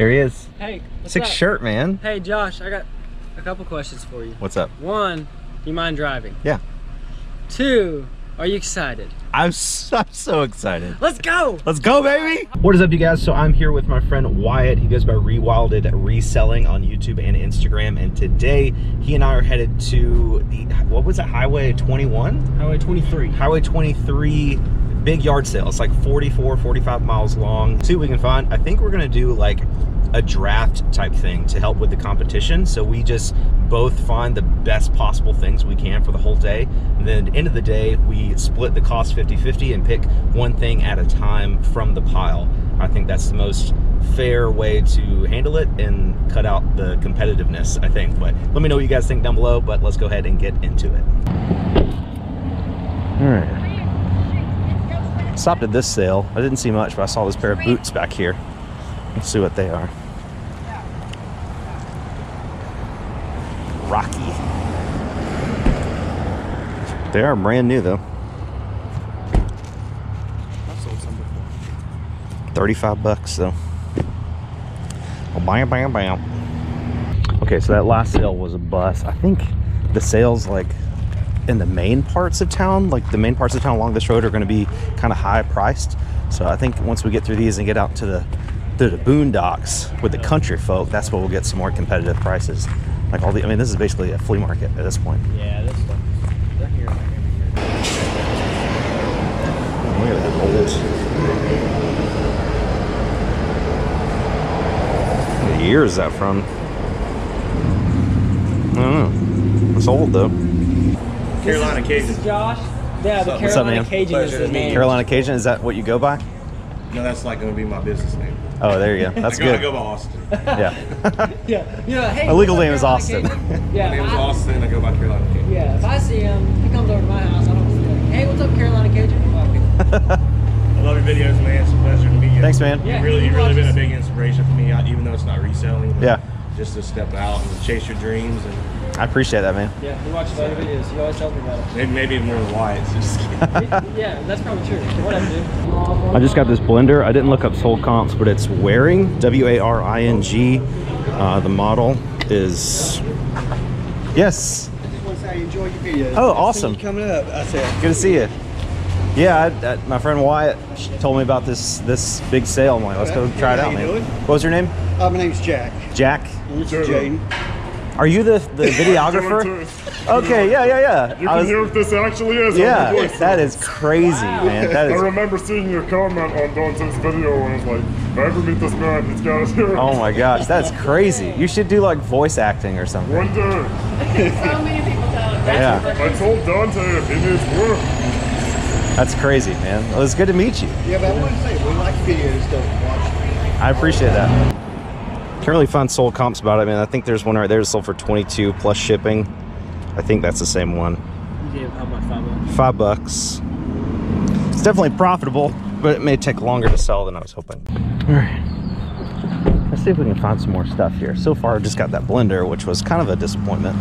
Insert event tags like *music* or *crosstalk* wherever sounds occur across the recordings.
There he is. Hey, what's Sick up? shirt, man. Hey, Josh, I got a couple questions for you. What's up? One, do you mind driving? Yeah. Two, are you excited? I'm so, I'm so excited. Let's go! Let's go, baby! What is up, you guys? So I'm here with my friend Wyatt. He goes by Rewilded Reselling on YouTube and Instagram. And today, he and I are headed to the, what was it, Highway 21? Highway 23. Highway 23 big yard sale. It's like 44, 45 miles long. See what we can find. I think we're gonna do like a draft type thing to help with the competition. So we just both find the best possible things we can for the whole day. And then at the end of the day, we split the cost 50-50 and pick one thing at a time from the pile. I think that's the most fair way to handle it and cut out the competitiveness, I think. But let me know what you guys think down below, but let's go ahead and get into it. All right. Stopped at this sale. I didn't see much, but I saw this pair of boots back here. Let's see what they are. Rocky. They are brand new though. I've sold some before. 35 bucks though. Oh, bam, bam, bam. Okay, so that last sale was a bust. I think the sales like in the main parts of town, like the main parts of town along this road are going to be kind of high priced. So I think once we get through these and get out to the to the boondocks with the country folk, that's where we'll get some more competitive prices. Like all the, I mean, this is basically a flea market at this point. Yeah, this stuff. They're here like every year. Look at that old. What year is that from? I don't know. It's old though. Carolina This Cajun. is Josh. Yeah, the What's up? Carolina? Cajun is Pleasure his to name. Carolina Cajun, is that what you go by? No, that's like going to be my business name. Oh, there you go. That's good. *laughs* I go, I good. go by Austin. Yeah. *laughs* Yeah. You know, hey, My legal name is Carolina Austin. *laughs* Yeah. My name is I- Austin. I go by Carolina Cajun. Yeah, if I see him, he comes over to my house. I don't see him. Hey, what's up, Carolina Cajun? I love your videos, man. It's a pleasure to meet you. Thanks, man. Yeah, You really, he you've really been a big inspiration for me, even though it's not reselling. Yeah. Just to step out and chase your dreams, and I appreciate that, man. Yeah, he watches all your videos. He always tells me about it. maybe, maybe more than why. It's just *laughs* yeah, that's probably true. Whatever, dude. I just got this blender. I didn't look up sold comps, but it's Waring, W-A-R-I-N-G. Uh, the model is, yes, I just want to say I enjoy your videos. Oh, awesome. coming up. I said, good to see you. Yeah, I, I, my friend Wyatt told me about this this big sale. I'm like, let's go Okay. try it How out, you man. doing? What was your name? uh, my name's Jack. Jack. And this. Are you the the *laughs* videographer? Okay, yeah, yeah, yeah. You I can was- hear what this actually is. yeah, that is crazy, man. That I remember seeing your comment on Dante's video and I was like, if I ever meet this man, he's got to hear. Oh my gosh, that's crazy. You should do like voice acting or something. One day, So many people tell us. Yeah, I told Dante if he needs work, that's crazy, man. Well, it's good to meet you. Yeah, but I want to say, we like videos, don't watch. I appreciate that. Can't really find sold comps about it, man. I think there's one right there sold for 22 plus shipping. I think that's the same one. You gave how much? Five bucks? Five bucks. It's definitely profitable, but it may take longer to sell than I was hoping. All right. Let's see if we can find some more stuff here. So far, I just got that blender, which was kind of a disappointment.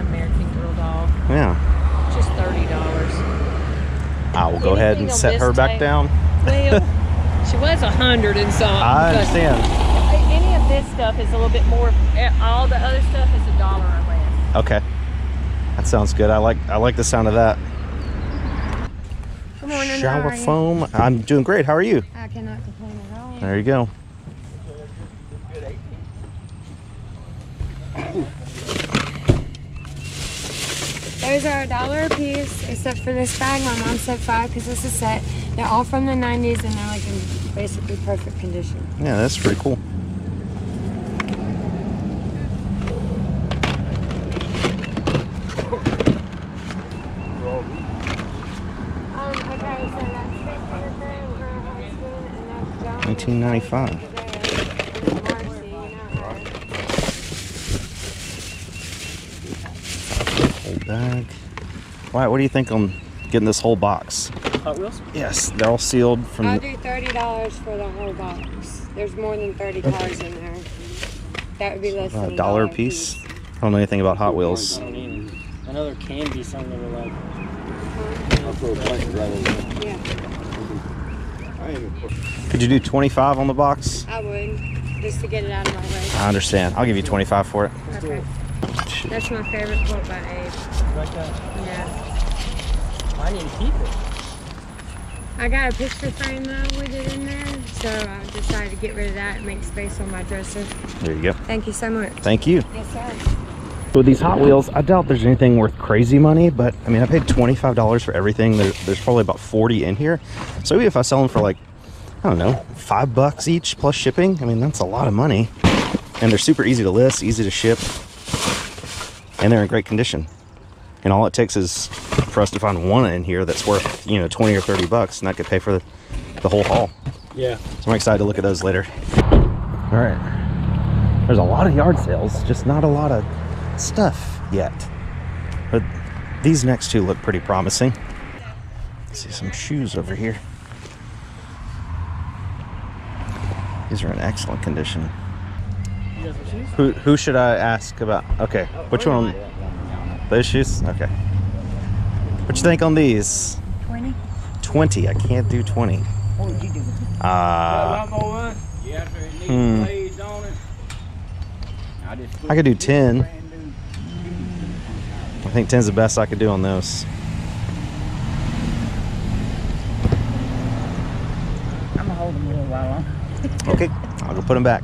American Girl doll. yeah. Just thirty dollars. I will go ahead and set her back down. Well, she was a hundred and some. I but understand. Any of this stuff is a little bit more. eh, All the other stuff is a dollar or less. Okay. That sounds good. I like I like the sound of that. Good morning. how Shower are you? foam. I'm doing great. How are you? I cannot complain at all. There you go. Those are a dollar a piece, except for this bag. My mom said five because it's a set. They're all from the 90s and they're like in basically perfect condition. Yeah, that's pretty cool. Um, okay, so that's and that's 1995. Whole bag. Why? What do you think on getting this whole box? Hot Wheels? Yes, they're all sealed from. I'll do $30 for the whole box. There's more than 30 cars in there. That would be less than A dollar a piece. I don't know anything about Hot Wheels. I don't either. I know there can be some that are like. Yeah. Could you do 25 on the box? I would, just to get it out of my way. I understand. I'll give you 25 for it. Okay. That's my favorite quote by Abe. Yeah. I need to keep it. I got a picture frame though with it in there, so I decided to get rid of that and make space on my dresser. There you go. Thank you so much. Thank you. Yes, sir. With these Hot Wheels, I doubt there's anything worth crazy money, but I mean, I paid $25 for everything. There, there's probably about 40 in here. So maybe if I sell them for like, I don't know, five bucks each plus shipping, I mean, that's a lot of money. And they're super easy to list, easy to ship, and they're in great condition. And all it takes is for us to find one in here that's worth, you know, 20 or 30 bucks, and that could pay for the, the whole haul. Yeah. So I'm excited to look at those later. All right. There's a lot of yard sales, just not a lot of stuff yet. But these next two look pretty promising. See some shoes over here. These are in excellent condition. Who who should I ask about? Okay, which one? Those shoes? Okay. What you think on these? 20? 20. I can't do 20. Uh, hmm. I could do 10. I think 10 is the best I could do on those. I'm gonna hold them a little while longer. Okay, I'll go put them back.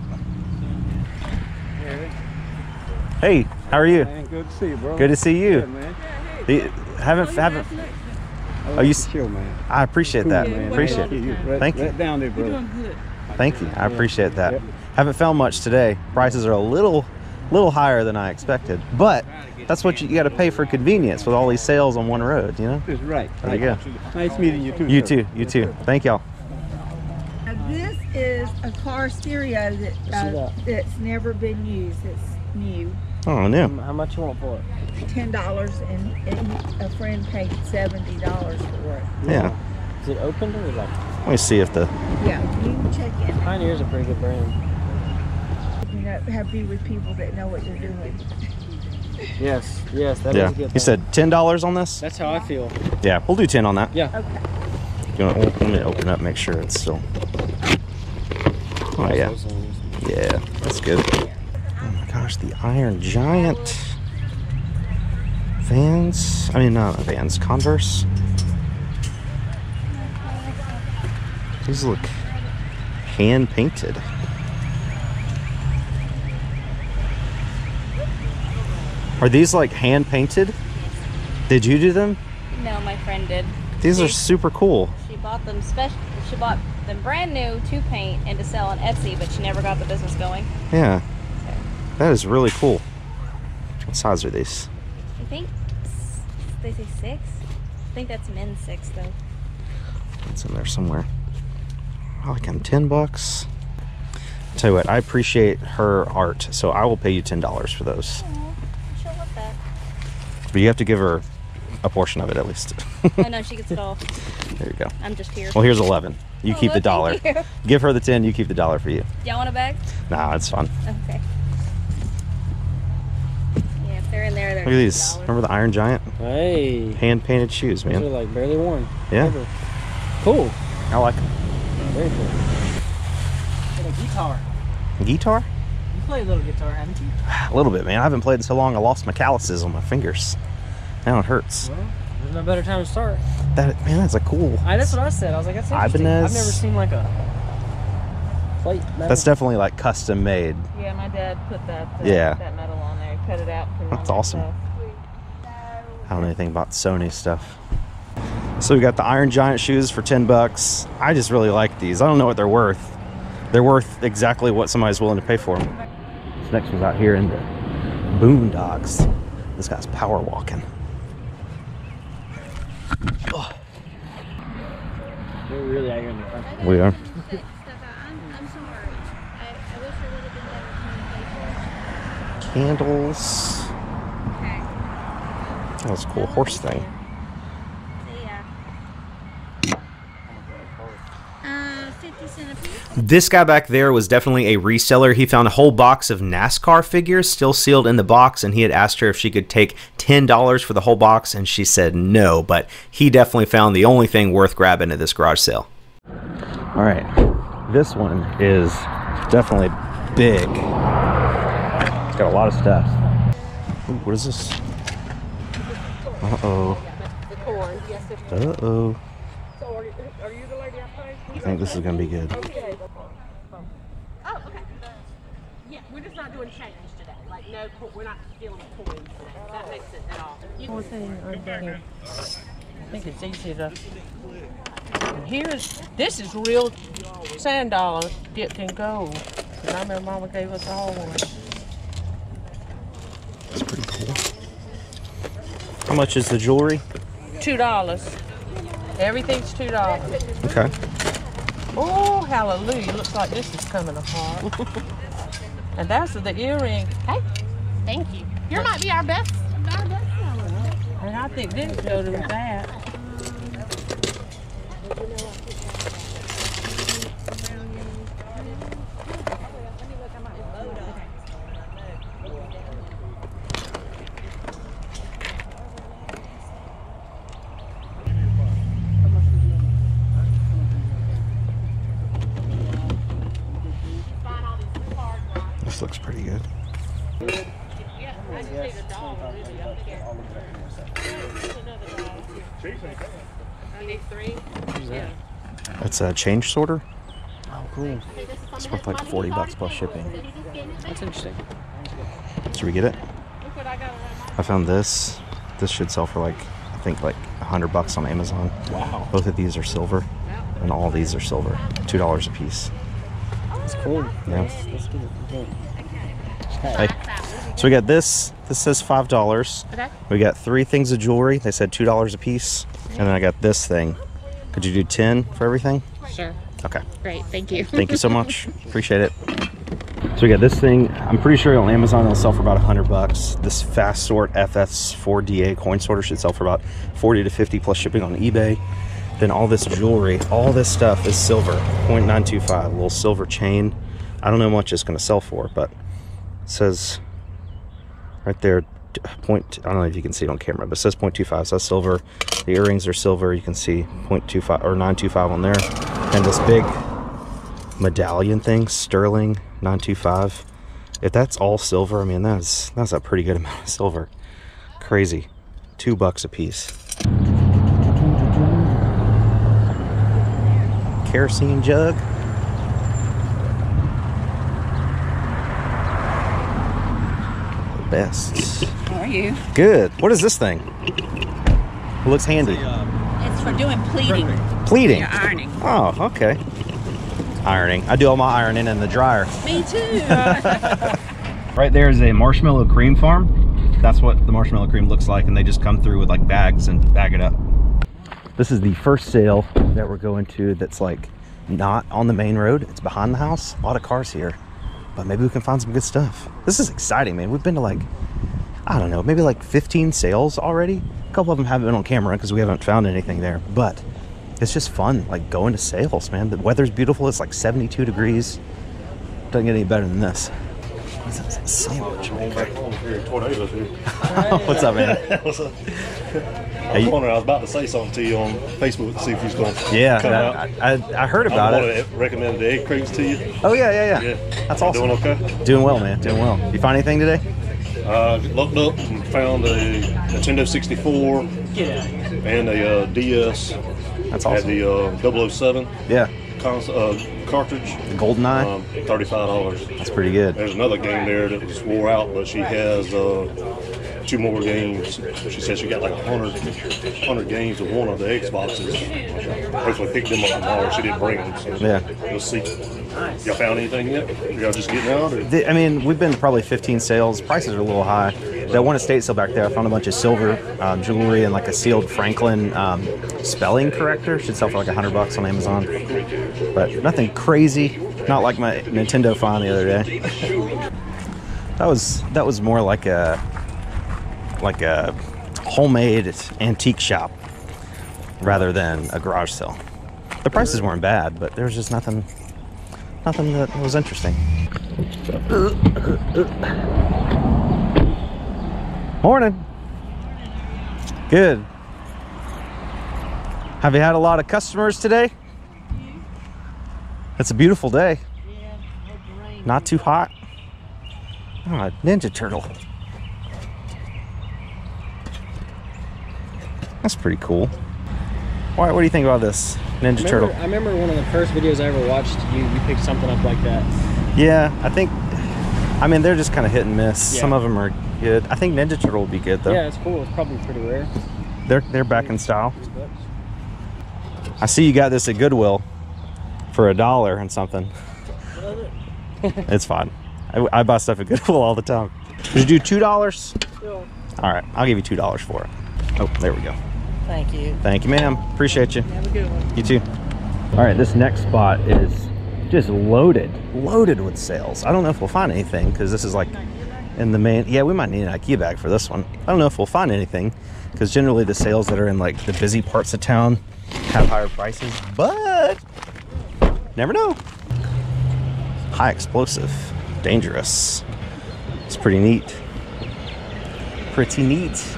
Hey, how are you? good to see you, bro. Good to see you. man. The- haven't haven't. Oh, you. Chill, man. I appreciate that. man. Appreciate You, it. right, Thank you. right down there, brother. Thank you. I appreciate that. Yep. Haven't found much today. Prices are a little, little higher than I expected, but that's what you, you got to pay for convenience with all these sales on one road. You know. That's right. There you go. Nice meeting you, too. You sir. too. You too. Thank y'all. This is a car stereo that, uh, that's never been used. It's new. Oh, no. How much you want for it? Ten dollars, and, and a friend paid seventy dollars for it. Yeah. Is it open or like Let me see if the. Yeah, you can check in. Pioneer's a pretty good brand? You know, have be with people that know what they're doing. Yes, yes, that is Yeah. a good You said ten dollars on this. That's how I feel. Yeah, we'll do ten on that. Yeah. Okay. You want, let me open up, make sure it's still. Oh yeah. Yeah, that's good. Gosh, the Iron Giant Vans. I mean, not Vans, Converse. These look hand painted. Are these like hand painted? Did you do them? No, my friend did. These are super cool. She bought them special. She bought them brand new to paint and to sell on Etsy, but she never got the business going. Yeah. That is really cool. What size are these? I think they say six. I think that's men's six though. It's in there somewhere. I like them. Ten bucks. Tell you what, I appreciate her art, so I will pay you ten dollars for those. She'll love that. But you have to give her a portion of it at least. I know she gets it all. *laughs* there you go. I'm just here. Well, here's eleven. You Oh, keep the dollar. Give her the ten. You keep the dollar for you. Y'all want a bag? Nah, it's fun. Okay. Yeah, if they're in there, they're Look at these. Remember the Iron Giant? Hey, Hand painted shoes, these are man. like barely worn. Yeah. Ever. Cool. I like them. Very cool. And a guitar. Guitar? You play a little guitar, haven't you? *sighs* A little bit, man. I haven't played in so long. I lost my calluses on my fingers. Now it hurts. Well, there's no better time to start. That man, that's a cool. I, that's what I said. I was like, that's interesting. Ibanez. I've never seen like a plate. Metal. That's definitely like custom made. Yeah, my dad put that uh, Yeah. that metal on there. He cut it out. Put That's awesome. so- I don't know anything about Sony stuff. So we got the Iron Giant shoes for 10 bucks. I just really like these. I don't know what they're worth. They're worth exactly what somebody's willing to pay for them. This next one's out here in the boondocks. This guy's power walking. They're really out here in the front. We are. Candles. Oh, that's a cool horse thing. This guy back there was definitely a reseller. He found a whole box of NASCAR figures still sealed in the box, and he had asked her if she could take $10 for the whole box, and she said no. But he definitely found the only thing worth grabbing at this garage sale. All right, this one is definitely big. It's got a lot of stuff. Ooh, what is this? Uh oh. Uh oh. I think this is gonna be good. Yeah, we're just not doing change today. Like, no, we're not dealing with coins today. That makes it at all. One thing on there. I think it's easy to. Here's this is real sand dollar dipped in gold. gold. 'Cause I remember Mama gave us all one. It's pretty cool. How much is the jewelry? Two dollars. Everything's two dollars. Okay. Oh, hallelujah! Looks like this is coming apart. *laughs* and that's the earring. Hey, thank you. You might be our best. Our best seller. And I think this goes with that. This looks pretty good. That's a change sorter. Oh, cool. It's worth like 40 bucks plus shipping. That's interesting. Should we get it? I found this. This should sell for like, I think like 100 bucks on Amazon. Wow. Both of these are silver, and all these are silver. $2 a piece. It's cool. Yeah. Let's get it. Hey. So we got this. This says five dollars. Okay. We got three things of jewelry. They said two dollars a piece. And then I got this thing. Could you do ten for everything? Sure. Okay. Great. Thank you. Thank you so much. *laughs* Appreciate it. So we got this thing. I'm pretty sure on Amazon it'll sell for about a 100 bucks. This fast sort FS4DA coin sorter should sell for about 40 to 50 plus shipping on eBay. Then all this jewelry, all this stuff is silver, 0.925, a little silver chain. I don't know how much it's going to sell for, but it says right there, point. I don't know if you can see it on camera, but it says 0.25. So that's silver. The earrings are silver. You can see 0.25 or 925 on there, and this big medallion thing, sterling 925. If that's all silver, I mean that's that's a pretty good *laughs* amount of silver. Crazy, two bucks a piece. Kerosene jug. Best. *laughs* How are you? Good. What is this thing? It looks handy. It's uh, for doing pleating. Pleating. You're ironing. Oh, okay. Ironing. I do all my ironing in the dryer. Me too. *laughs* Right there is a marshmallow cream farm. That's what the marshmallow cream looks like, and they just come through with like bags and bag it up. This is the first sale that we're going to that's like not on the main road. It's behind the house. A lot of cars here, but maybe we can find some good stuff. This is exciting, man. We've been to like, I don't know, maybe like 15 sales already. A couple of them haven't been on camera because we haven't found anything there, but it's just fun, like going to sales, man. The weather's beautiful. It's like 72 degrees. Doesn't get any better than this. What's? *laughs* Tornadoes. What's up, man? *laughs* What's up? I was wondering, I was about to say something to you on Facebook to see if you was going to Yeah, come out. I, I, I heard about I'm it. the one that recommended the egg crates to you. Oh yeah, yeah, yeah. Yeah. That's You awesome. Doing okay? Doing well, man. Doing well. You find anything today? Uh, looked up and found a Nintendo 64 and a uh, DS. That's awesome. Had the uh, 007 Yeah. cons- uh, cartridge. Goldeneye. Um, $35. That's pretty good. There's another game there that was wore out, but she has uh, two more games. She said she got like 100, 100 games of one of the Xboxes. Hopefully pick them up tomorrow. She didn't bring them, so Yeah. we'll see. Y'all found anything yet? Y'all just getting out? The- I mean, we've been probably 15 sales. Prices are a little high. That one estate sale back there, I found a bunch of silver um, jewelry and like a sealed Franklin um, spelling corrector. Should sell for like 100 bucks on Amazon. But nothing crazy. Not like my Nintendo find the other day. *laughs* That was that was more like a like a homemade antique shop rather than a garage sale. The prices weren't bad, but there was just nothing nothing that was interesting. Morning. Good. Have you had a lot of customers today? It's a beautiful day. Not too hot. Ah, Ninja Turtle. That's pretty cool. Why, what do you think about this Ninja remember, Turtle? I remember one of the first videos I ever watched. You you picked something up like that. Yeah, I think. I mean, they're just kind of hit and miss. Yeah. Some of them are good. I think Ninja Turtle would be good though. Yeah, it's cool. It's probably pretty rare. They're they're back in style. I see you got this at Goodwill for a dollar and something. *laughs* it's fine. I, I buy stuff at Goodwill all the time. Did you do two dollars? All right, I'll give you two dollars for it. Oh, there we go. Thank you. Thank you, ma'am. Appreciate you. Have a good one. You too. All right, this next spot is just loaded, loaded with sales. I don't know if we'll find anything because this is like in the main. Yeah, we might need an IKEA bag for this one. I don't know if we'll find anything because generally the sales that are in like the busy parts of town have higher prices, but never know. High explosive, dangerous. It's pretty neat. Pretty neat.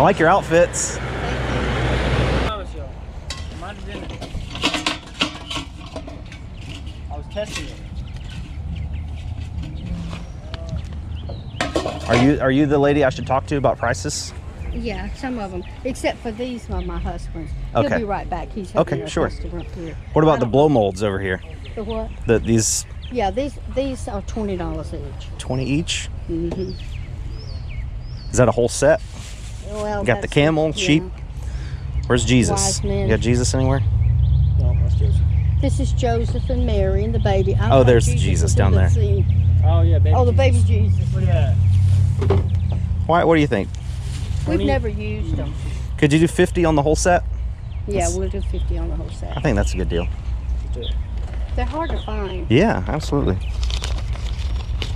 I like your outfits. I was testing it. Are you are you the lady I should talk to about prices? Yeah, some of them, except for these my husband's. He'll be right back. He's Okay, a sure. What about the blow molds over here? The what? The these Yeah, these these are twenty dollars each. 20 each? Mm-hmm. Is that a whole set? Well, Got the camel, yeah. sheep. Where's Jesus? You got Jesus anywhere? No, that's just. This is Joseph and Mary and the baby. I Oh, there's Jesus down in the there. Oh yeah, baby. Oh, the baby Jesus. Look at that. Why what do you think? We've 20? never used them. Could you do 50 on the whole set? Yeah, That's- we'll do fifty on the whole set. I think that's a good deal. They're hard to find. Yeah, absolutely.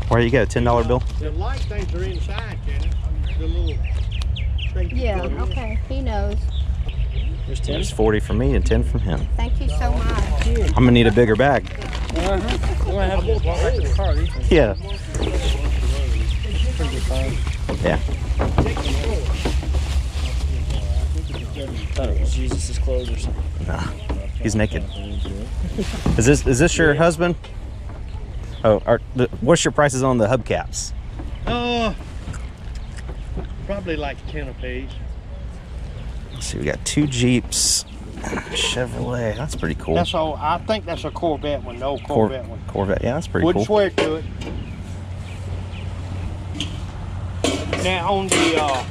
Where you got a $10 bill? The light things are inside, Janet. The little things. you Yeah. put. Okay. He knows. There's ten. There's 40 for me and 10 from him. Thank you so much. I'm gonna need a bigger bag. Uh-huh. We're gonna have to just walk back to the car. Yeah. are pretty good find. Yeah. thought it was Jesus' clothes or something. Nah. He's naked. Is this is this your husband? Oh, are, the, what's your prices on the hubcaps? Uh, probably like ten apiece. Let's see, we got two Jeeps, Chevrolet. That's pretty cool. That's all. I think that's a Corvette one. No Cor- Corvette one. Corvette. Yeah, that's pretty Wouldn't cool. swear to it. Now on the uh,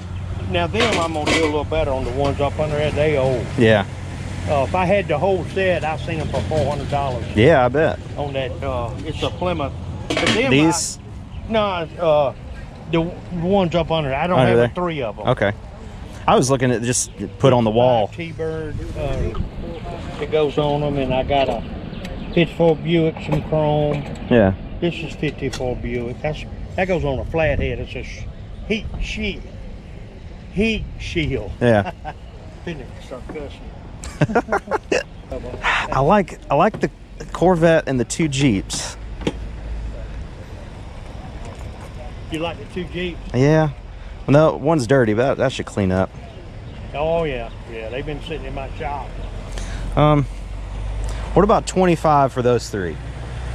now them I'm gonna do a little better on the ones up under there. They old. Yeah. Uh, if I had the whole set, I've seen them for four hundred dollars Yeah, I bet. on that. Uh, it's a Plymouth. But them, These. I, no, uh, the ones up under. I don't Under have there? three of them. Okay. I was looking at just put on the wall. T-bird. Uh, it goes on them, and I got a 54 Buick, some chrome. Yeah. This is 54 Buick. That's that goes on a flathead. It's a heat shield. Heat shield. Yeah. *laughs* *laughs* *laughs* I like I like the Corvette and the two Jeeps. You like the two Jeeps? Yeah. No, one's dirty, but that, that should clean up. Oh yeah, yeah. They've been sitting in my shop. Um, what about 25 for those three?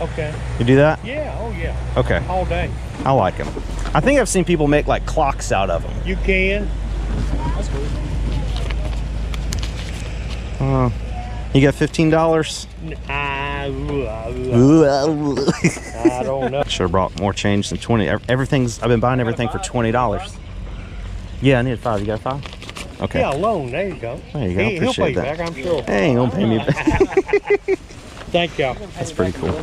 Okay. You do that? Yeah. Oh yeah. Okay. All day. I like them. I think I've seen people make like clocks out of them. You can. That's cool. Uh, you got fifteen dollars? I, don't know. Should have brought more change than twenty. Everything's. I've been buying everything for twenty dollars. Yeah, I need five. You got five? Okay. Yeah, loan. There you go. There you go. He, he'll Appreciate pay you that. back. I'm sure. Hey, ain't gonna pay me back. *laughs* Thank y'all. That's pretty cool.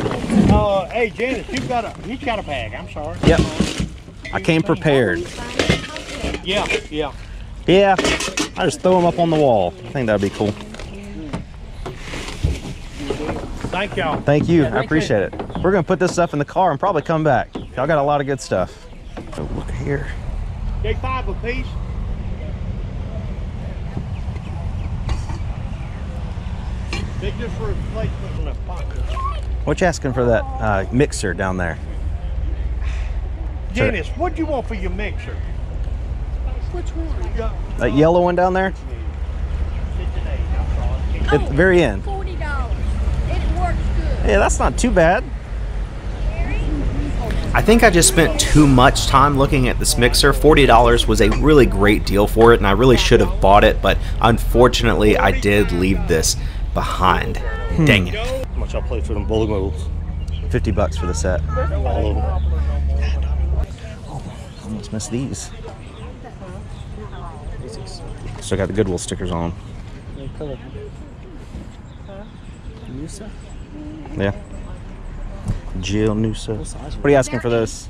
Uh, hey Janice, you've got a he's got a bag. I'm sorry. Yep. I came prepared. Yeah, yeah. Yeah. I just throw them up on the wall. I think that'd be cool. Thank y'all. Thank you. I appreciate it. We're gonna put this stuff in the car and probably come back. Y'all got a lot of good stuff. Oh, look here. They five apiece. They just for a place put in a pocket. What you asking for that uh, mixer down there? Sure. Janice, what do you want for your mixer? Which one? That yellow one down there? At the very end. Forty dollars. It works good. Yeah, that's not too bad. I think I just spent too much time looking at this mixer. $40 was a really great deal for it, and I really should have bought it, but unfortunately, I did leave this behind. Hmm. Dang it. How much I played for them bowling balls? 50 bucks for the set. All of them. Oh, almost missed these. Still got the Goodwill stickers on. What color? Noosa? Yeah. Jill Noosa. What are you asking for those?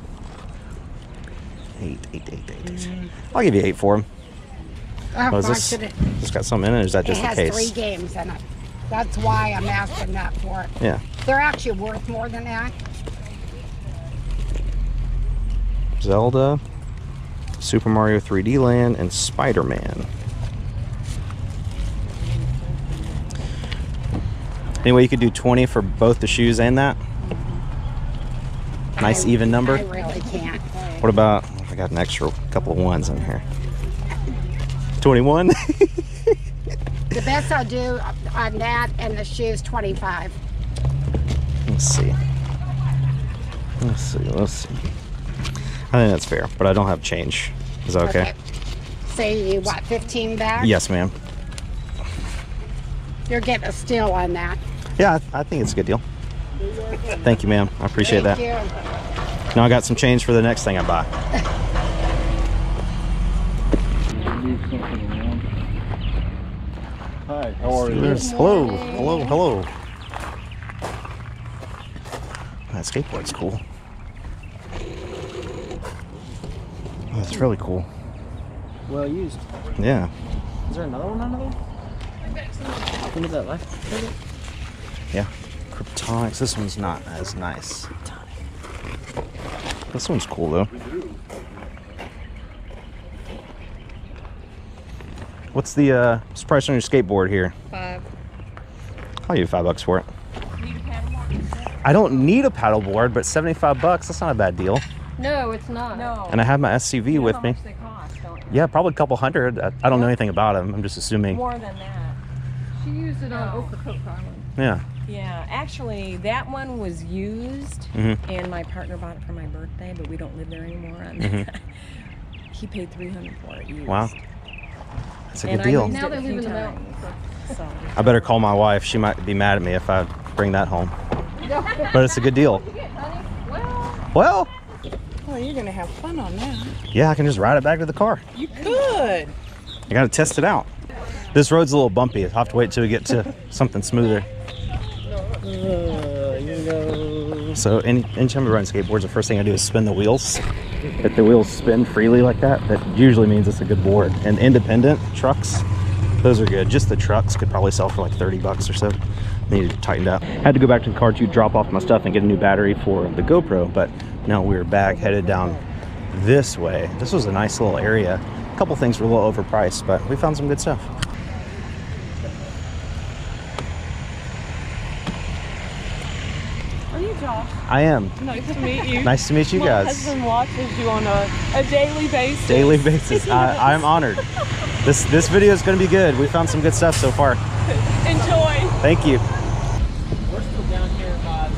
Eight, eight, eight, eight, eight. I'll give you eight for them. Oh, is this it- just got something in it, or is that just it the has case? three games in it. That's why I'm asking that for it. Yeah. They're actually worth more than that. Zelda, Super Mario 3D Land, and Spider Anyway, you could do 20 for both the shoes and that. Nice I- even number. I really can't. What about, I got an extra couple of ones in here. 21? *laughs* The best I'll do on that and the shoes, 25. Let's see. Let's see. Let's see. I think that's fair, but I don't have change. Is that okay? Say you what, 15 back? Yes, ma'am. You're getting a steal on that. Yeah, I, I think it's a good deal. Thank you, ma'am. I appreciate Thank that. you. Now I got some change for the next thing I buy. Hi, how are you? Yes, Hello, hello, hello. That skateboard's cool. Oh, That's really cool. Well used. Yeah. Is there another one under there? When did that left? Yeah. Kryptonics. This one's not as nice. This one's cool though. What's the uh, what's the price on your skateboard here? Five. I'll give you five bucks for it. I don't need a paddleboard, but 75 bucks, that's not a bad deal. No, it's not. No. And I have my SCV with me. They cost, don't you? Yeah, probably a couple hundred. I, I don't know anything about them. I'm just assuming. More than that. She used it on Ocracoke Island. Yeah. Yeah, actually, that one was used, Mhm. and my partner bought it for my birthday, but we don't live there anymore. And Mhm. *laughs* he paid three hundred for it. Used. Wow. That's a And good I deal. used Now it they live in the mountains. So. I better call my wife. She might be mad at me if I bring that home. *laughs* But it's a good deal. Well, Oh, you're gonna have fun on that. yeah, I can just ride it back to the car. You could. I gotta test it out. This road's a little bumpy. I'll have to wait till we get to something smoother. So any anytime we run skateboards, the first thing I do is spin the wheels. If the wheels spin freely like that, that usually means it's a good board. And independent trucks, those are good. Just the trucks could probably sell for like 30 bucks or so. Needed to tighten up. Had to go back to the car to drop off my stuff and get a new battery for the GoPro, but now we're back headed down this way. This was a nice little area. A couple things were a little overpriced, but we found some good stuff. Are you Josh? I am. Nice to meet you. Nice to meet you My guys. husband watches you on a, a daily basis. Daily *laughs* basis. I, I'm honored. This this video is going to be good. We found some good stuff so far. Enjoy. Thank you. We're still down here by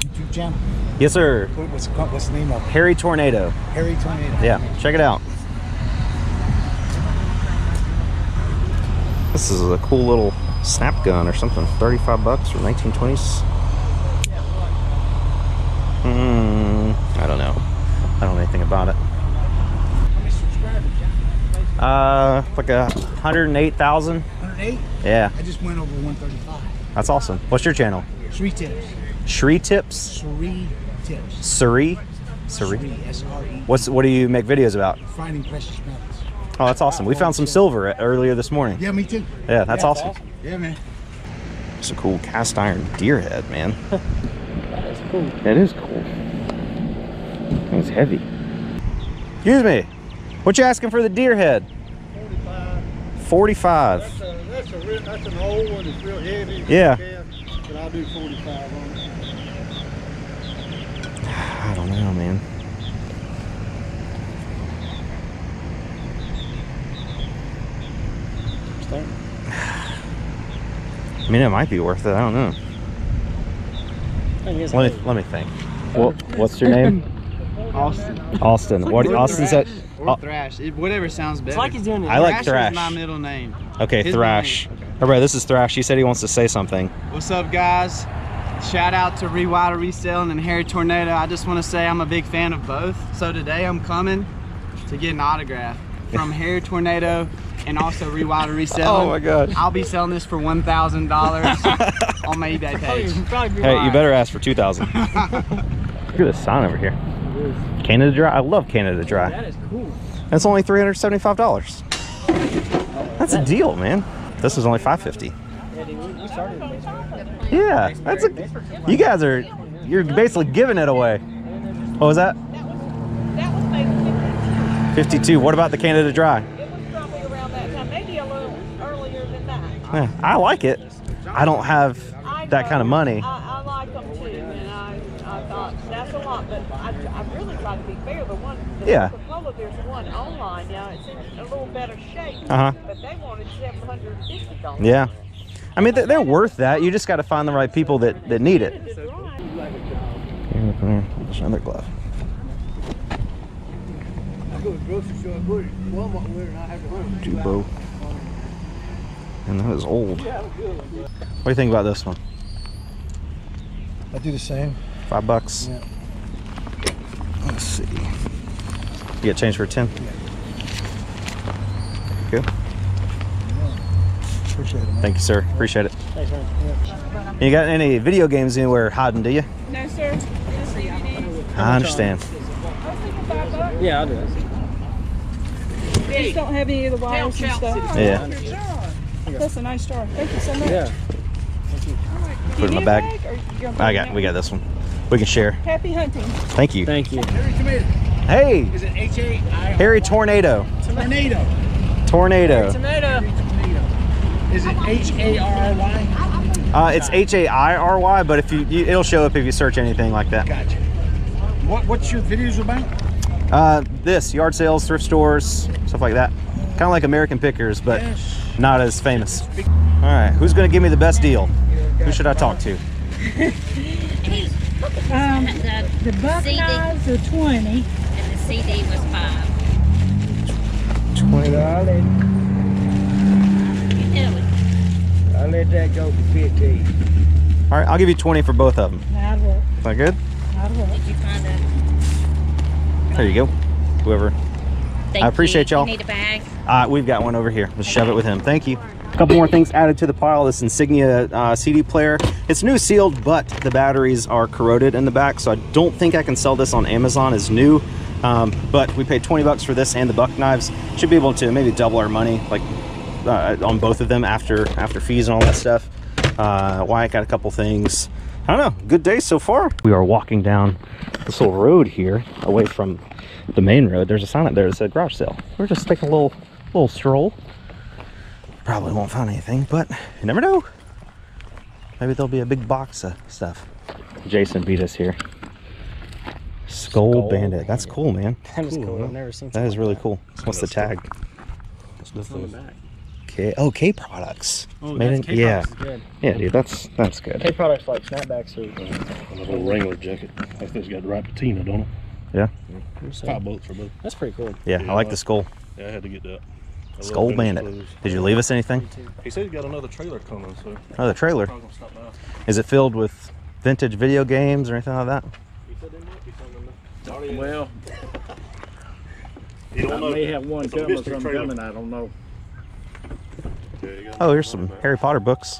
YouTube channel. Yes, sir. What's, what's the name of it? Hairy Tornado. Hairy Tornado. Yeah, check it out. This is a cool little snap gun or something. 35 bucks from 1920s. Hmm, I don't know. I don't know anything about it. Uh, like a 108,000. 108? Yeah, I just went over 135. that's awesome. What's your channel? Three tips. Shri Tips? Three tips. Suri? Suri? Suri, S-R-E. What's what do you make videos about? Finding precious metals. Oh, that's awesome. We found some silver earlier this morning. Yeah, me too. Yeah, that's awesome. Yeah, man. It's a cool cast iron deer head, man. *laughs* That is cool. That is cool. It's heavy. Excuse me. What you asking for the deer head? 45. That's a, that's a real, that's an old one. It's real heavy. Yeah. But I'll do 45 on it. I don't know, man. I mean, it might be worth it. I don't know. Let me let me think. Well, *laughs* what's your name? Austin. Austin. What? Austin said. Or Thrash. It, whatever sounds better. like he's doing it. I like Thrash. Thrash. is my middle name. Okay, His Thrash. middle name. All right, this is Thrash. He said he wants to say something. What's up, guys? Shout out to Rewilder Reselling and Hairy Tornado. I just want to say I'm a big fan of both. So today I'm coming to get an autograph from *laughs* Hairy Tornado and also Rewilder resell. Oh my gosh. I'll be selling this for *laughs* one thousand dollars on my eBay oh, page. Hey, you better ask for two thousand. *laughs* Look at this sign over here. Canada Dry. I love Canada Dry. That is cool. That's only three hundred seventy-five dollars. That's a deal, man. This is only five fifty. Yeah, dude, we, we started in baseball. Yeah, that's a. You guys are, you're basically giving it away. What was that? That was maybe 52. What about the Canada Dry? probably around that time, maybe a little earlier than that. Yeah, I like it. I don't have that kind of money. I, I like them too, and I, I thought that's a lot, but I, I really try to be fair. The one, the Yeah. Coca-Cola, there's one online now. It's in a little better shape, Uh-huh. but they wanted seven hundred and fifty dollars. Yeah. I mean, they're, they're worth that. You just got to find the right people that, that need it. Here's another glove. I go to the grocery store, I go to Walmart with her, and I have to run. Dubo. And that is old. What do you think about this one? I do the same. Five bucks. Yeah. Let's see. You get change for a 10? Good. Appreciate it, man. Thank you, sir. Appreciate it. Thanks, man. You got any video games anywhere hiding, do you? No, sir. Just DVDs. I understand. Yeah, I'll do it. Just don't have any of the wires and stuff. Yeah. That's a nice jar. Thank you so much. Yeah. Thank you. Put it in my bag. I got. We got this one. We can share. Happy hunting. Thank you. Thank you. Harry Tomato. Hey, Is it H A I Hairy Tornado. Tornado? Tornado. Tomato. Is it H A R Y? Uh, it's H A I R Y, but if you, you, it'll show up if you search anything like that. Gotcha. What what's your videos about? Uh, this yard sales, thrift stores, stuff like that. Kind of like American Pickers, but not as famous. All right, who's gonna give me the best deal? Who should I talk to? Um, the buck CD. knives are twenty. And the CD was five. Twenty dollars. I let that go for fifteen. All right, I'll give you 20 for both of them. That'll work. Is that good? That'll work. Did you find a? There you go. Whoever. Thank I appreciate you. y'all. Need a bag? Uh, we've got one over here. Let's shove it with him. Thank you. A couple more things added to the pile. This Insignia uh, CD player. It's new sealed, but the batteries are corroded in the back, so I don't think I can sell this on Amazon as new. Um, but we paid 20 bucks for this and the buck knives. Should be able to maybe double our money, like uh, on both of them after after fees and all that stuff. Uh, Wyatt got a couple things. I don't know. Good day so far. We are walking down this little road here, away from the main road. There's a sign up there that said garage sale. We're just taking a little little stroll. Probably won't find anything, but you never know. Maybe there'll be a big box of stuff. Jason beat us here. Skull, Skull Bandit. That's cool, man. That is cool. I've never seen That is really cool. What's the tag? What's on the back? K. Oh, K products. Oh, Made that's in- K yeah. products is good. Yeah, dude. That's that's good. K products like snapbacks or uh, A little Wrangler jacket. I think it's got the right patina, don't it? Yeah. Five bucks for both. That's pretty cool. Yeah, I like the skull. Yeah, I had to get that. I love Skull Bandit. clothes. Did you leave us anything? He said he got another trailer coming, so. The trailer. Probably gonna stop by. Is it filled with vintage video games or anything like that? He said there might be something. Well, You don't I know. may have one It's coming, mystery some trailer. coming, I don't know. Yeah, Oh, here's some Harry Potter books.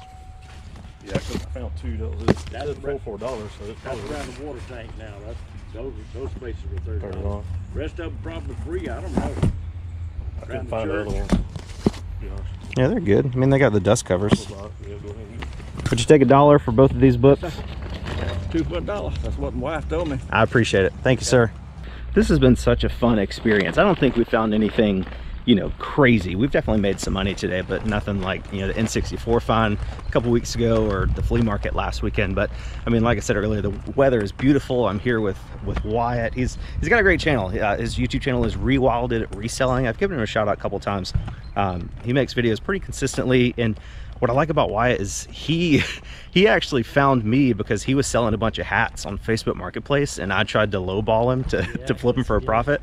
Yeah, I found two. That was it. That's four four dollars. So it's That's probably around the water tank now, that's, those, those spaces were thirty Thirty dollars. dollars. Rest of them probably free, I don't know. I Around couldn't find the other one. Yeah. Yeah, they're good. I mean, they got the dust covers. Yeah, go ahead. Would you take a dollar for both of these books? Two for a dollar, that's what my wife told me. I appreciate it. Thank you, sir. This has been such a fun experience. I don't think we found anything you know, crazy. We've definitely made some money today, but nothing like, you know, the N64 find a couple weeks ago or the flea market last weekend. But I mean, like I said earlier, the weather is beautiful. I'm here with, with Wyatt. He's, he's got a great channel. Uh, his YouTube channel is Rewilded Reselling. I've given him a shout out a couple times. Um, he makes videos pretty consistently. And what I like about Wyatt is he *laughs* he actually found me because he was selling a bunch of hats on Facebook Marketplace and I tried to lowball him to, *laughs* to flip him for a profit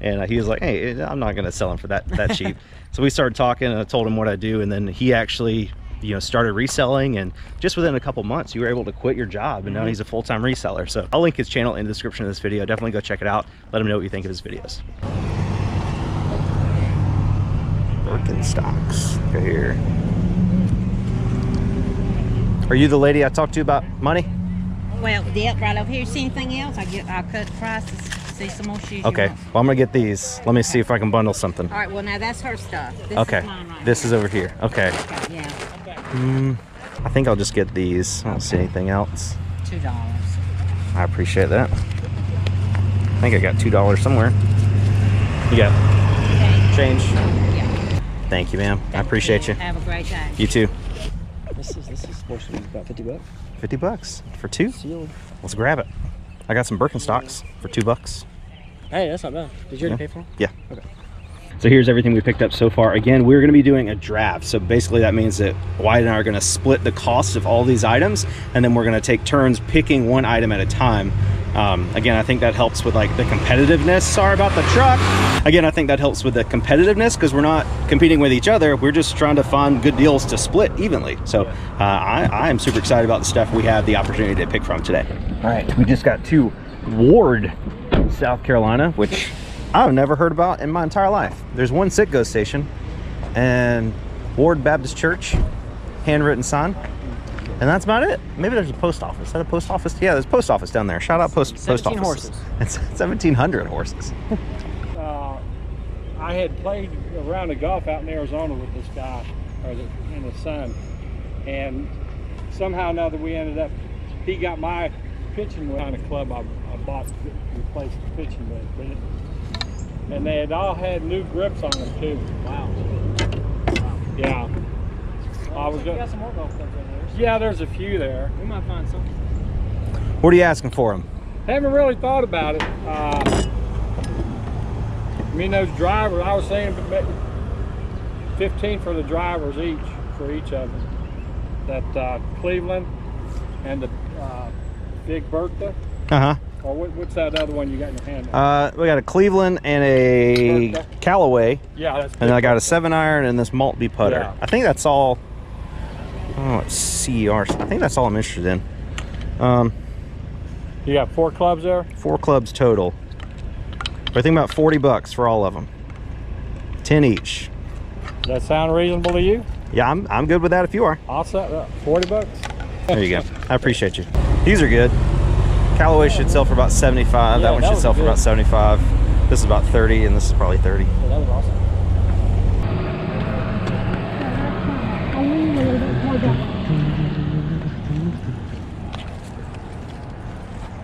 and uh, he was like hey i'm not gonna sell them for that that cheap *laughs* so we started talking and i told him what i do and then he actually you know started reselling and just within a couple months you were able to quit your job and now Mhm. he's a full-time reseller so i'll link his channel in the description of this video definitely go check it out let him know what you think of his videos Birkenstocks go here are you the lady i talked to about money Well, yeah, right over here. See anything else? I get. I cut the prices. See some more shoes. you okay want. well i'm gonna get these let me see if i can bundle something All right. Well, now that's her stuff. This okay Is mine right this is over here okay Okay, yeah. Hmm, I think I'll just get these. I don't see anything else. Two dollars. I appreciate that. I think I got two dollars somewhere. You got change? Thank you, ma'am. I appreciate you. Have a great day. You too. This is this is supposed to be about fifty bucks. Fifty bucks for two. Sealed. Let's grab it. I got some Birkenstocks for two bucks. Hey, that's not bad. Did you already Yeah. pay for them? Yeah. Okay. So here's everything we picked up so far. Again, we're going to be doing a draft. So basically that means that Wyatt and I are going to split the cost of all these items and then we're going to take turns picking one item at a time. Um, again, I think that helps with like the competitiveness. Sorry about the truck. Again, I think that helps with the competitiveness because we're not competing with each other. We're just trying to find good deals to split evenly. So uh, I, I am super excited about the stuff we have the opportunity to pick from today. All right, we just got to Ward, South Carolina, which I've never heard about in my entire life. There's one Citgo station and Ward Baptist Church, handwritten sign. And that's about it. Maybe there's a post office. Is that a post office? Yeah, there's a post office down there. Shout out post post 17 office. horses. *laughs* It's 1,700 horses. uh, I had played around the golf out in Arizona with this guy, or the, and his son, and somehow or another we ended up. He got my pitching wedge on a club I, I bought to replace the pitching wedge, but it, and they had all had new grips on them too. Wow. Yeah. I was. You got some more golf clubs over there. Yeah, there's a few there. We might find some. What are you asking for them? Haven't really thought about it. Uh, I mean, those drivers, I was saying 15 for the drivers each, for each of them. That uh, Cleveland and the uh, Big Bertha. Uh huh. Or what, what's that other one you got in your hand? Uh, we got a Cleveland and a. Callaway. Yeah, that's And then I got a seven iron and this Maltby putter. Yeah. I think that's all. Oh, it's CR. I think that's all I'm interested in. Um, You got four clubs there? four clubs total. I think about 40 bucks for all of them. 10 each. Does that sound reasonable to you? Yeah, I'm, I'm good with that if you are. I'll set that. 40 bucks? There you go. I appreciate you. These are good. Callaway should sell for about 75. Yeah, that one that should was sell for good. about 75. This is about 30 and this is probably 30. Yeah, that was awesome.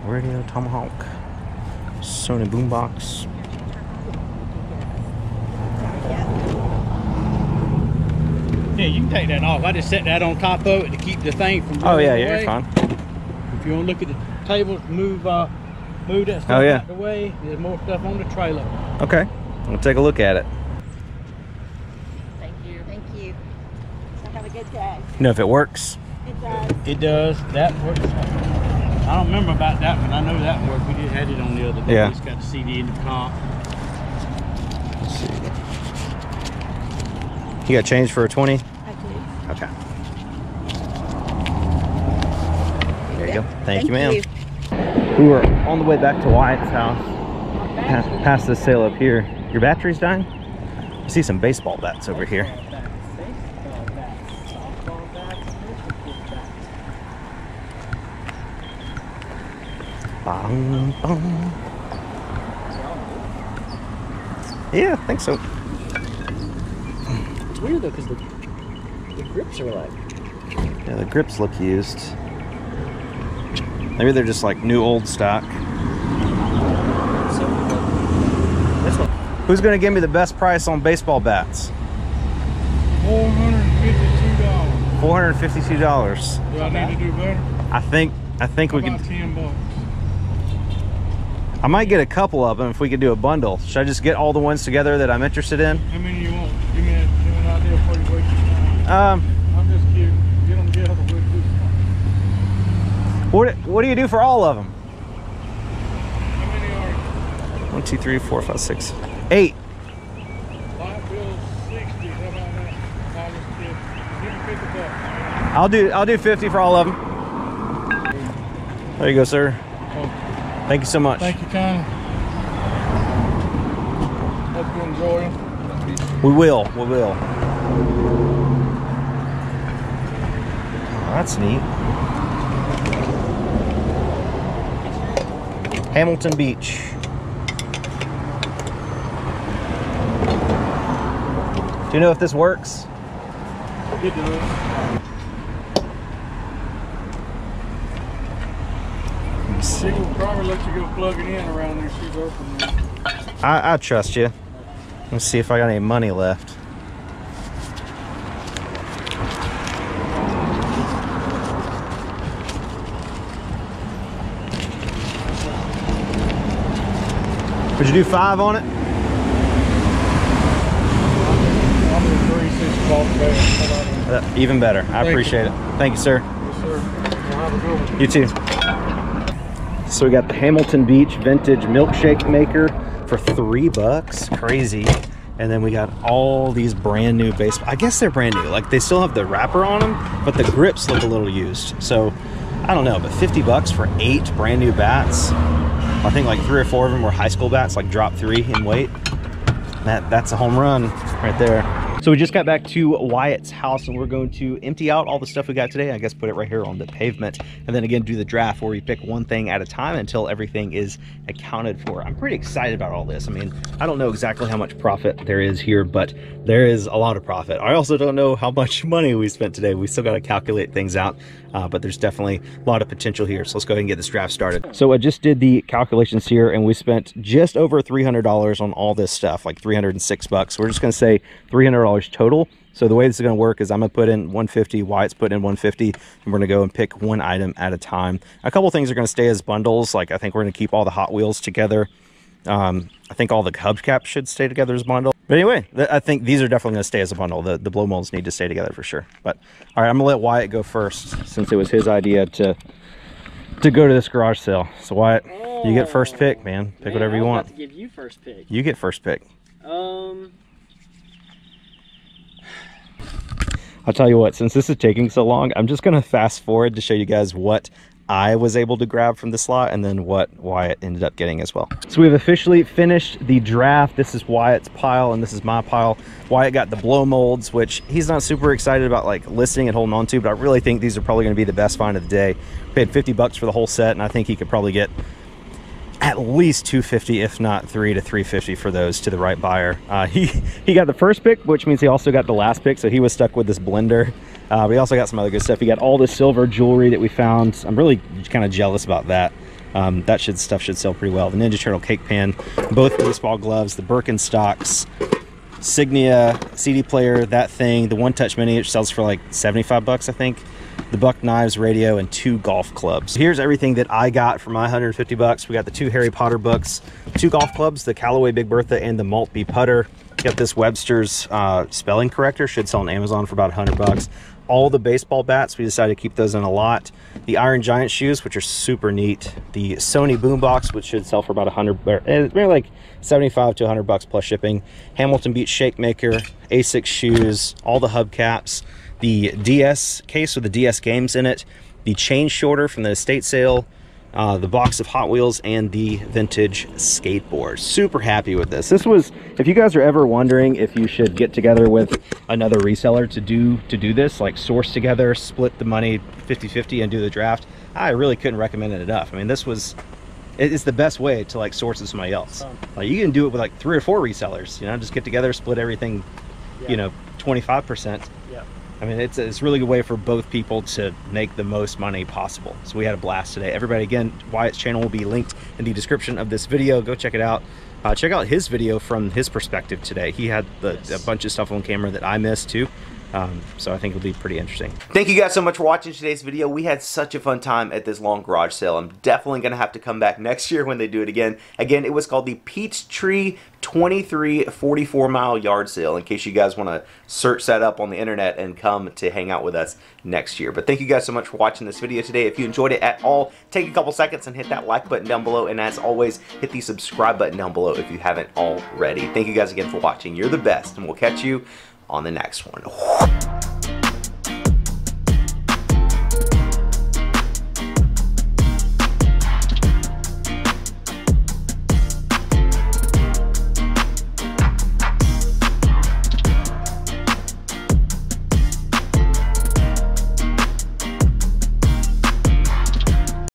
Radio Tomahawk. Sony Boombox. Yeah, you can take that off. I just set that on top of it to keep the thing from Oh blowing yeah, yeah, away. you're fine. If you want to look at the table, move uh, move that stuff Oh, yeah. out the way. There's more stuff on the trailer. Okay, we'll take a look at it. Thank you. Thank you. So have a good day. You know if it works. It does. It does. That works. I don't remember about that one. I know that worked. We just had it on the other day. Yeah. It's got the CD in the comp. Let's see. You got change for a 20? I do. Okay. There you go. Thank, Thank you, ma'am. We were on the way back to Wyatt's house. Past, past the sale up here. Your battery's dying? I see some baseball bats over here. Bong, bong. Yeah, I think so. It's weird though, because the, the grips are like. Yeah, the grips look used. Maybe they're just like new old stock. This one. Who Who's gonna give me the best price on baseball bats? Four hundred and fifty-two dollars. Four hundred fifty-two dollars. Do I need to do better? I think I think we can. could. ten bucks. I might get a couple of them if we could do a bundle. Should I just get all the ones together that I'm interested in? How many you want? Give me, a, give me an idea before you waste your time. Um, I'm just kidding. Get them together. We'll do what what do you do for all of them? How many are you? One, two, three, four, five, six, eight. Light bill's sixty. How about that? I'll just give, give me fifty bucks. I'll do I'll do fifty for all of them. There you go, sir. Thank you so much. Thank you, Connie. Hope you enjoy them. We will. We will. Oh, that's neat. Hamilton Beach. Do you know if this works? It does. She will probably let you go plug it in around there. She's open there. I, I trust you. Let's see if I got any money left. Would you do five on it? I'm in three, six o'clock today. How about Uh, even better. I Thank appreciate it. Thank you, sir. Yes, sir. Have a good one. You too. So we got the Hamilton Beach vintage milkshake maker for three bucks. Crazy. And then we got all these brand new base. I guess they're brand new. Like they still have the wrapper on them, but the grips look a little used. So I don't know, but 50 bucks for eight brand new bats. I think like three or four of them were high school bats, like drop three in weight. That that's a home run right there. So we just got back to Wyatt's house and we're going to empty out all the stuff we got today. I guess put it right here on the pavement and then again do the draft where we pick one thing at a time until everything is accounted for. I'm pretty excited about all this. I mean, I don't know exactly how much profit there is here, but there is a lot of profit. I also don't know how much *laughs* money we spent today. We still got to calculate things out, uh, but there's definitely a lot of potential here. So let's go ahead and get this draft started. So I just did the calculations here and we spent just over $300 on all this stuff, like 306 bucks. We're just going to say $300 total. So the way this is going to work is I'm going to put in 150, Wyatt's putting in 150, and we're going to go and pick one item at a time. A couple things are going to stay as bundles. Like I think we're going to keep all the Hot Wheels together. Um, I think all the hubcaps should stay together as a bundle. But anyway, th- I think these are definitely going to stay as a bundle. The, the blow molds need to stay together for sure. But all right, I'm going to let Wyatt go first since it was his idea to to go to this garage sale. So Wyatt, you get first pick, man. Pick Man, whatever you want. To give you first pick. You get first pick. Um, I'll tell you what, since this is taking so long, I'm just going to fast forward to show you guys what I was able to grab from the slot and then what Wyatt ended up getting as well. So we've officially finished the draft. This is Wyatt's pile and this is my pile. Wyatt got the blow molds, which he's not super excited about like listing and holding on to, but I really think these are probably going to be the best find of the day. Paid 50 bucks for the whole set and I think he could probably get at least 250 if not 3 to 350 for those to the right buyer. Uh, he he got the first pick which means he also got the last pick so he was stuck with this blender. Uh, also got some other good stuff. He got all the silver jewelry that we found. I'm really kind of jealous about that. Um, that should stuff should sell pretty well. The ninja turtle cake pan both baseball gloves the birkenstocks signia cd player that thing the one touch mini which sells for like 75 bucks i think the buck knives radio and two golf clubs. Here's everything that i got for my 150 bucks. We got the two harry potter books two golf clubs the callaway big bertha and the maltby putter. Got this webster's uh, spelling corrector. Should sell on amazon for about 100 bucks. All the baseball bats we decided to keep those in a lot. The iron giant shoes which are super neat. The sony boombox which should sell for about 100 or, eh, maybe like 75 to 100 bucks plus shipping. Hamilton beach shake maker asics shoes all the hubcaps the ds case with the ds games in it the chain shorter from the estate sale uh, the box of Hot Wheels and the vintage skateboard. Super happy with this. This was, if you guys are ever wondering if you should get together with another reseller to do to do this, like source together, split the money 50-50 and do the draft, I really couldn't recommend it enough. I mean, this was, it's the best way to like source with somebody else. Like you can do it with like three or four resellers, you know, just get together, split everything, you know, 25%. Yeah. I mean, it's, it's a really good way for both people to make the most money possible. So we had a blast today. Everybody, again, Wyatt's channel will be linked in the description of this video. Go check it out. uh, check out his video from his perspective today. He had the, a bunch of stuff on camera that I missed too. Um, so I think it'll be pretty interesting. Thank you guys so much for watching today's video. We had such a fun time at this long garage sale. I'm definitely going to have to come back next year when they do it again. Again, it was called the Peachtree 23 44 mile yard sale in case you guys want to search that up on the internet and come to hang out with us next year. But thank you guys so much for watching this video today. If you enjoyed it at all, take a couple seconds and hit that like button down below. And as always, hit the subscribe button down below if you haven't already. Thank you guys again for watching. You're the best, and we'll catch you on the next one.